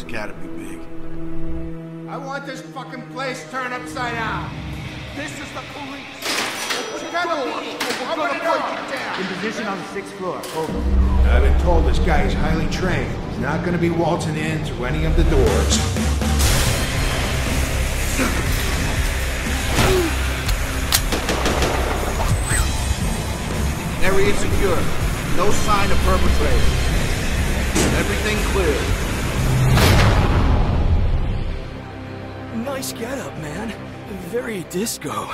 gotta be big. I want this fucking place turned upside down. This is the police. What kind of We're gonna break it down. In position on the sixth floor. Over. I've been told this guy is highly trained. He's not gonna be waltzing in through any of the doors. Area secure. No sign of perpetrator. Everything clear. Nice getup, man. Very disco.